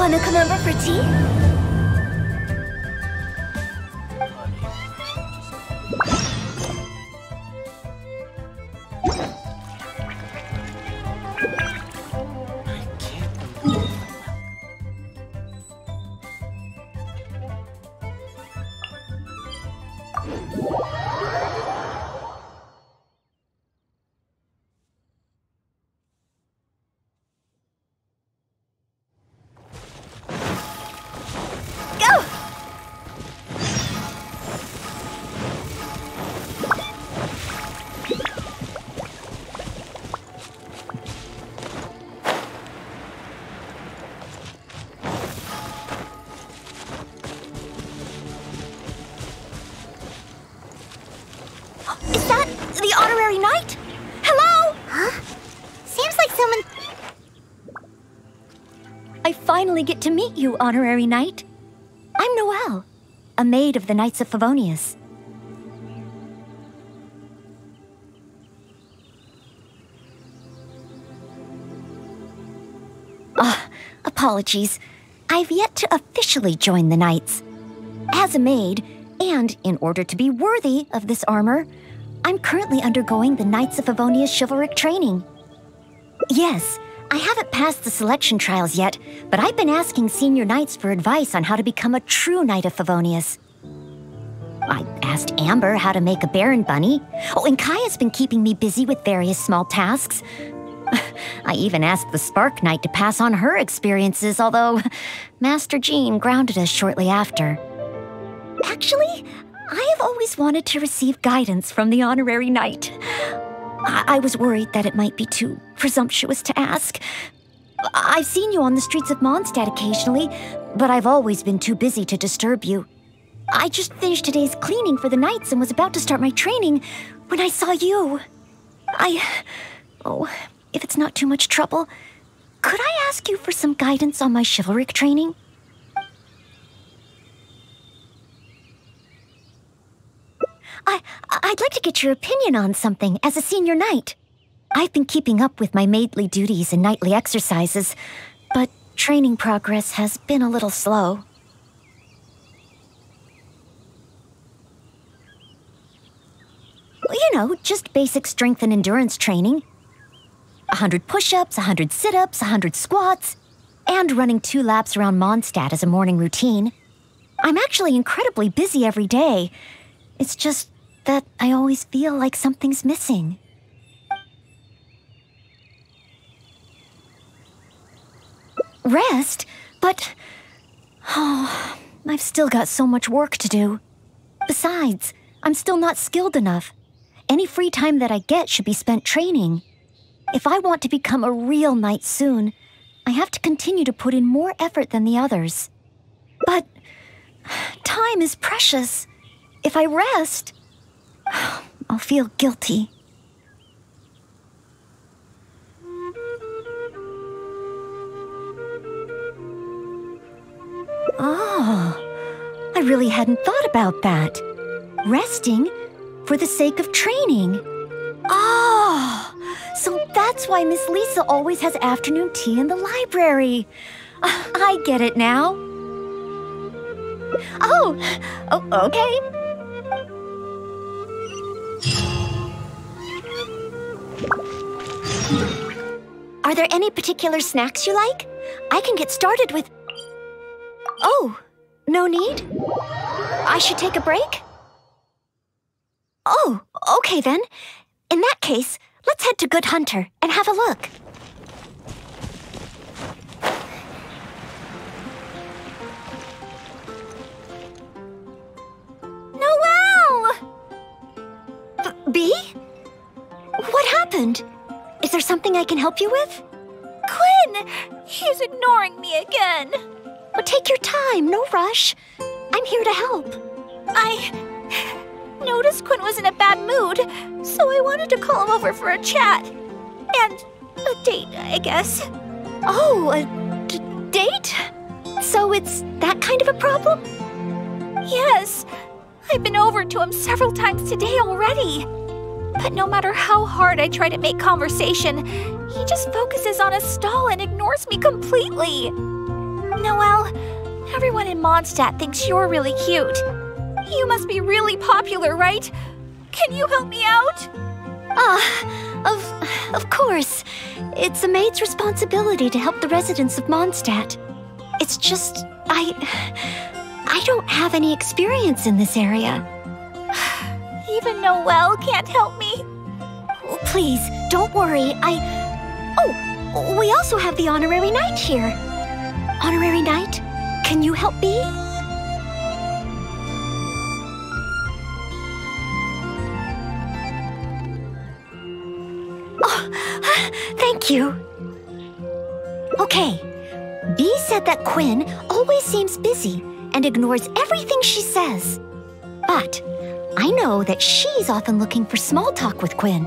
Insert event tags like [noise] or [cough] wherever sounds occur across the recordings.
Wanna come over for tea? Finally get to meet you, honorary knight. I'm Noelle, a maid of the Knights of Favonius. Ah, apologies. I've yet to officially join the Knights. As a maid, and in order to be worthy of this armor, I'm currently undergoing the Knights of Favonius chivalric training. Yes, I haven't passed the selection trials yet, but I've been asking senior knights for advice on how to become a true knight of Favonius. I asked Amber how to make a Baron bunny. Oh, and Kaeya's been keeping me busy with various small tasks. [laughs] I even asked the Spark Knight to pass on her experiences, although [laughs] Master Jean grounded us shortly after. Actually, I have always wanted to receive guidance from the Honorary Knight. I, I was worried that it might be too presumptuous to ask. I've seen you on the streets of Mondstadt occasionally, but I've always been too busy to disturb you. I just finished today's cleaning for the Knights and was about to start my training when I saw you. I. Oh, if it's not too much trouble, could I ask you for some guidance on my chivalric training? I, I'd like to get your opinion on something as a senior knight. I've been keeping up with my maidly duties and nightly exercises, but training progress has been a little slow. You know, just basic strength and endurance training. A hundred push-ups, a hundred sit-ups, a hundred squats, and running two laps around Mondstadt as a morning routine. I'm actually incredibly busy every day. It's just that I always feel like something's missing. Rest? But. Oh, I've still got so much work to do. Besides, I'm still not skilled enough. Any free time that I get should be spent training. If I want to become a real knight soon, I have to continue to put in more effort than the others. But time is precious. If I rest, [sighs] I'll feel guilty. I really hadn't thought about that. Resting for the sake of training. Oh, so that's why Miss Lisa always has afternoon tea in the library. Ah, I get it now. Oh, oh okay. Are there any particular snacks you like? I can get started with. No need? I should take a break? Oh, okay then. In that case, let's head to Good Hunter and have a look. Noelle! B- B? What happened? Is there something I can help you with? Quinn! He's ignoring me again. Take your time, no rush. I'm here to help. I noticed Quinn was in a bad mood, so I wanted to call him over for a chat. And a date, I guess. Oh, a date? So it's that kind of a problem? Yes, I've been over to him several times today already. But no matter how hard I try to make conversation, he just focuses on a stall and ignores me completely. Noelle, everyone in Mondstadt thinks you're really cute. You must be really popular, right? Can you help me out? Ah, of, of course. It's a maid's responsibility to help the residents of Mondstadt. It's just, I... I don't have any experience in this area. [sighs] Even Noelle can't help me. Please, don't worry. I... Oh, we also have the Honorary Knight here. Honorary Knight, can you help me? Oh, [gasps] thank you. Okay. Bee said that Quinn always seems busy and ignores everything she says. But I know that she's often looking for small talk with Quinn.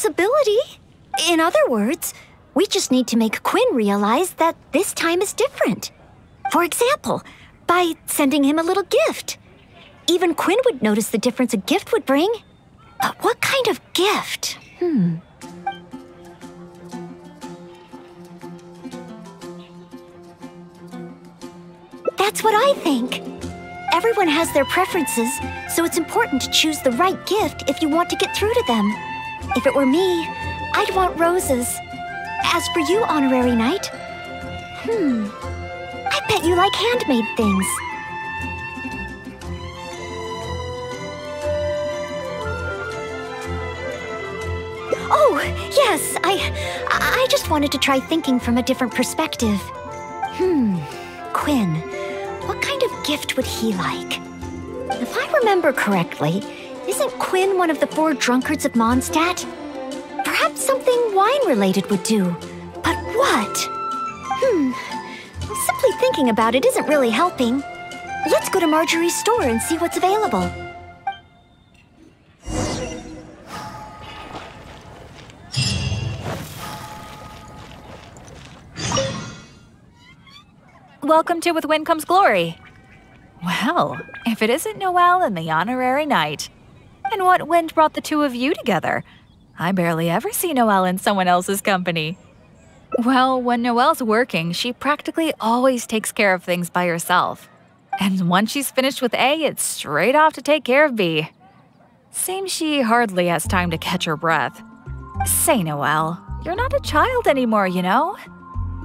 Possibility. In other words, we just need to make Quinn realize that this time is different. For example, by sending him a little gift. Even Quinn would notice the difference a gift would bring. But what kind of gift? Hmm. That's what I think. Everyone has their preferences, so it's important to choose the right gift if you want to get through to them. If it were me, I'd want roses. As for you, Honorary Knight, hmm, I bet you like handmade things. Oh, yes, I, I just wanted to try thinking from a different perspective. Hmm, Quinn, what kind of gift would he like? If I remember correctly, isn't Quinn one of the four drunkards of Mondstadt? Perhaps something wine-related would do. But what? Hmm, simply thinking about it isn't really helping. Let's go to Marjorie's store and see what's available. Welcome to With Wind Comes Glory. Well, if it isn't Noelle and the Honorary Knight. And what wind brought the two of you together? I barely ever see Noelle in someone else's company. Well, when Noelle's working, she practically always takes care of things by herself. And once she's finished with A, it's straight off to take care of B. Seems she hardly has time to catch her breath. Say, Noelle, you're not a child anymore, you know?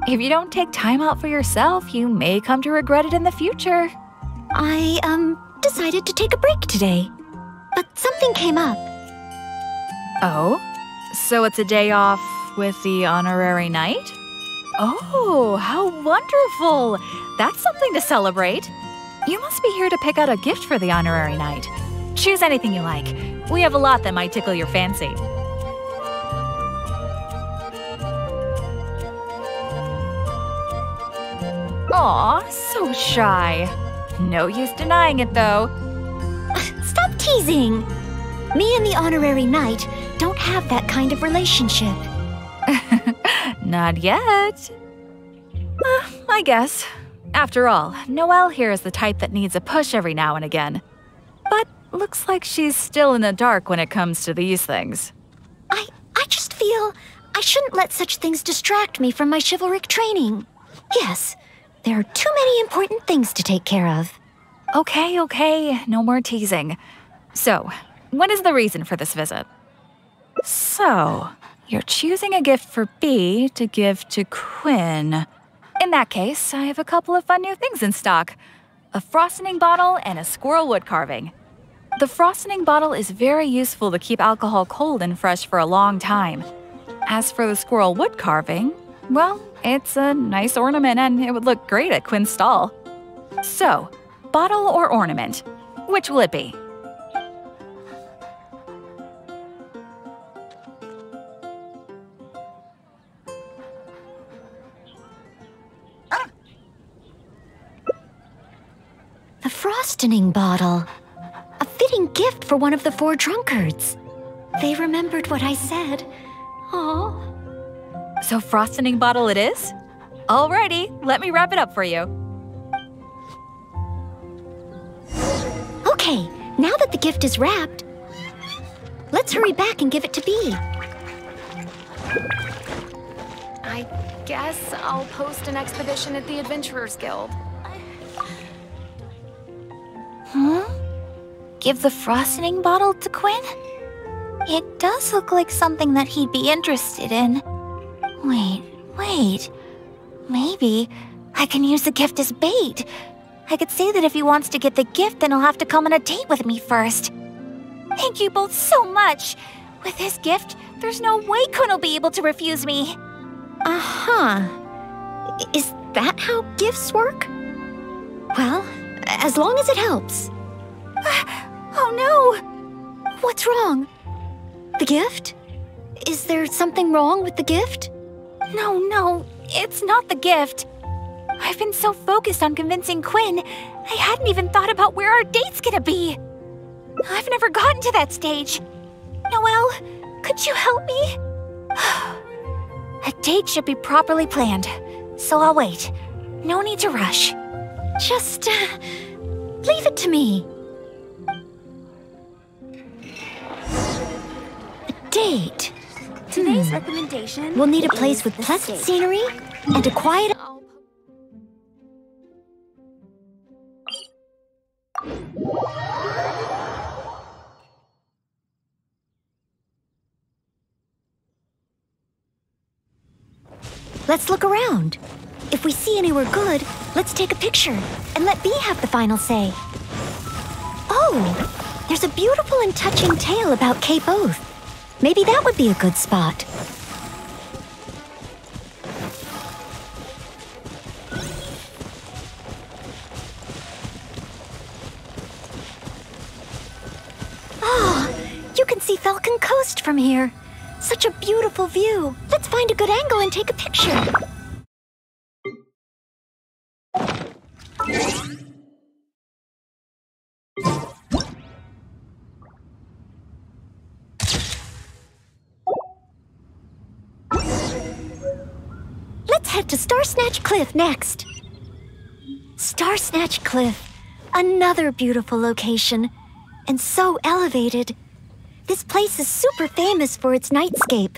If you don't take time out for yourself, you may come to regret it in the future. I, um, decided to take a break today. But something came up. Oh? So it's a day off with the honorary knight? Oh, how wonderful! That's something to celebrate. You must be here to pick out a gift for the honorary knight. Choose anything you like. We have a lot that might tickle your fancy. Aw, so shy. No use denying it, though. Teasing! Me and the honorary knight don't have that kind of relationship. [laughs] Not yet. Uh, I guess. After all, Noelle here is the type that needs a push every now and again. But looks like she's still in the dark when it comes to these things. I, I just feel I shouldn't let such things distract me from my chivalric training. Yes, there are too many important things to take care of. Okay, okay, no more teasing. So, what is the reason for this visit? So, you're choosing a gift for B to give to Quinn. In that case, I have a couple of fun new things in stock a frostening bottle and a squirrel wood carving. The frostening bottle is very useful to keep alcohol cold and fresh for a long time. As for the squirrel wood carving, well, it's a nice ornament and it would look great at Quinn's stall. So, bottle or ornament? Which will it be? The frosting bottle. A fitting fitting gift for one of the four drunkards. They remembered what I said. Oh. So, frostening bottle it is? Alrighty, let me wrap it up for you. Okay, now that the gift is wrapped, let's hurry back and give it to Bee. I guess I'll post an expedition at the Adventurers Guild. Huh? Give the frosting bottle to Quinn? It does look like something that he'd be interested in. Wait, wait. Maybe I can use the gift as bait. I could say that if he wants to get the gift, then he'll have to come on a date with me first. Thank you both so much. With this gift, there's no way Quinn will be able to refuse me. Uh huh. Is that how gifts work? Well, as long as it helps. Uh, oh no! What's wrong? The gift? Is there something wrong with the gift? No, no, it's not the gift. I've been so focused on convincing Quinn, I hadn't even thought about where our date's gonna be. I've never gotten to that stage. Noelle, could you help me? [sighs] A date should be properly planned, so I'll wait. No need to rush. Just, uh, leave it to me. A date. Today's recommendation. We'll need a place with pleasant steak. scenery and a quiet. Let's look around. If we see anywhere good, let's take a picture and let B have the final say. Oh, there's a beautiful and touching tale about Cape Oath. Maybe that would be a good spot. Oh, you can see Falcon Coast from here. Such a beautiful view. Let's find a good angle and take a picture. To Star Snatch Cliff next. Star Snatch Cliff, another beautiful location, and so elevated. This place is super famous for its nightscape.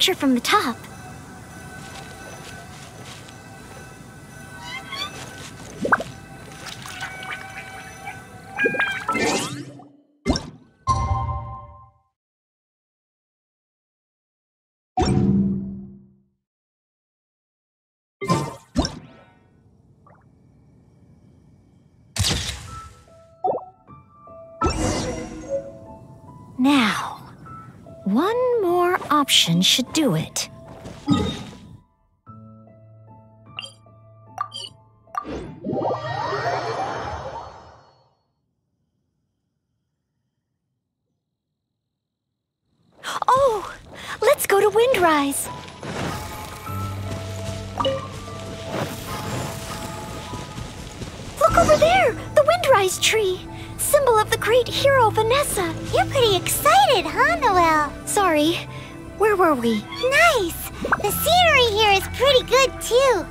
Picture from the top. Now, one option should do it. Oh, let's go to Windrise. Look over there, the Windrise tree, symbol of the great hero Vanessa. You're pretty excited, huh, Noelle? Sorry, where were we? Nice! The scenery here is pretty good, too.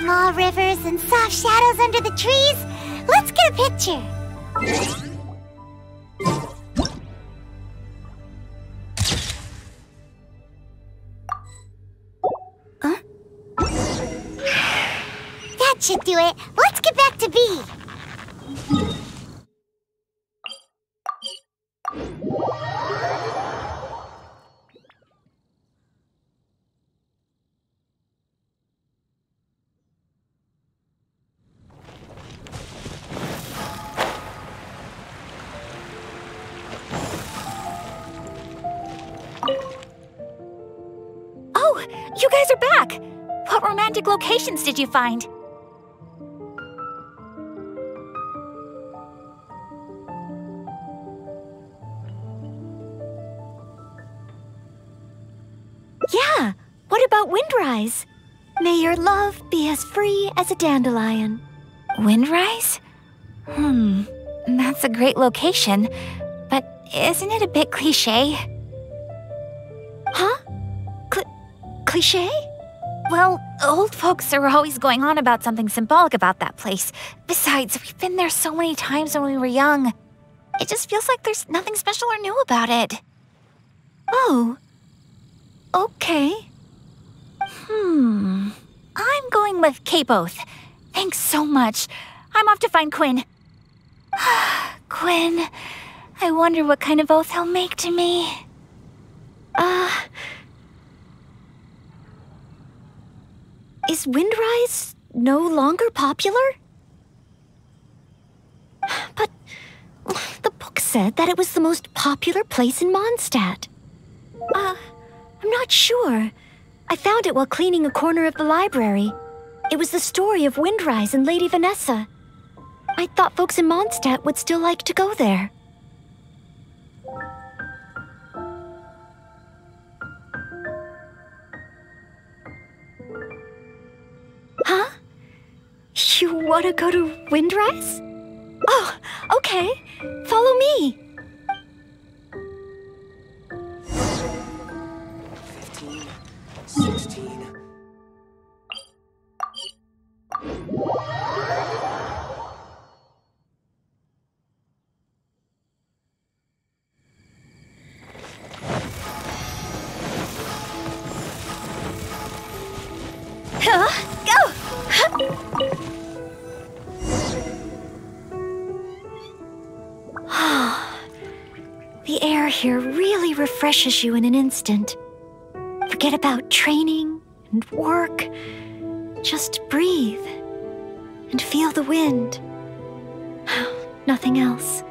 Small rivers and soft shadows under the trees. Let's get a picture. Huh? That should do it. Let's get back to B. you guys are back! What romantic locations did you find? Yeah, what about Windrise? May your love be as free as a dandelion. Windrise? Hmm, that's a great location, but isn't it a bit cliche? Cliche? Well, old folks are always going on about something symbolic about that place. Besides, we've been there so many times when we were young. It just feels like there's nothing special or new about it. Oh. Okay. Hmm. I'm going with Cape Oath. Thanks so much. I'm off to find Quinn. [sighs] Quinn, I wonder what kind of oath he'll make to me. Uh. Is Windrise no longer popular? [sighs] But [sighs] the book said that it was the most popular place in Mondstadt. Uh, I'm not sure. I found it while cleaning a corner of the library. It was the story of Windrise and Lady Vanessa. I thought folks in Mondstadt would still like to go there. Huh? You want to go to Windrise? Oh, okay. Follow me. 15, 16. Here really refreshes you in an instant. Forget about training and work. Just breathe and feel the wind. [sighs] Nothing else.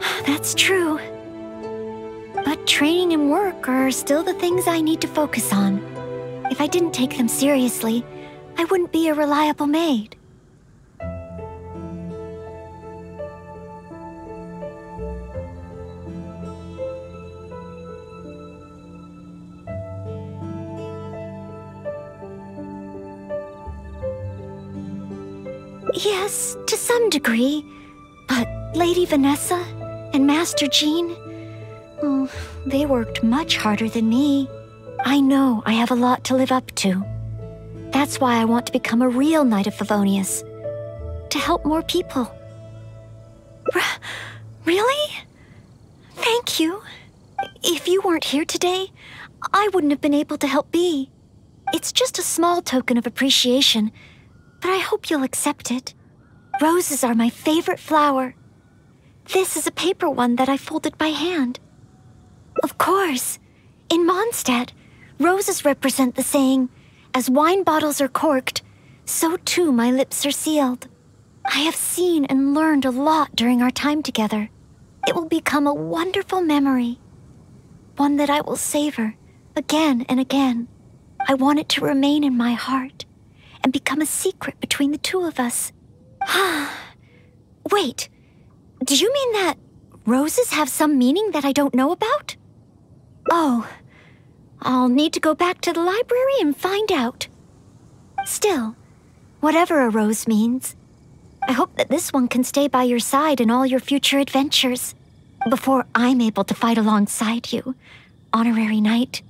[sighs] That's true. But training and work are still the things I need to focus on. If I didn't take them seriously, I wouldn't be a reliable maid. Yes, to some degree. But Lady Vanessa and Master Jean, oh, they worked much harder than me. I know I have a lot to live up to. That's why I want to become a real Knight of Favonius. To help more people. R really? Thank you. If you weren't here today, I wouldn't have been able to help Bee. It's just a small token of appreciation, but I hope you'll accept it. Roses are my favorite flower. This is a paper one that I folded by hand. Of course, in Mondstadt, roses represent the saying, as wine bottles are corked, so too my lips are sealed. I have seen and learned a lot during our time together. It will become a wonderful memory, one that I will savor again and again. I want it to remain in my heart and become a secret between the two of us. [gasps] Wait, do you mean that roses have some meaning that I don't know about? Oh, I'll need to go back to the library and find out. Still, whatever a rose means, I hope that this one can stay by your side in all your future adventures before I'm able to fight alongside you, honorary knight.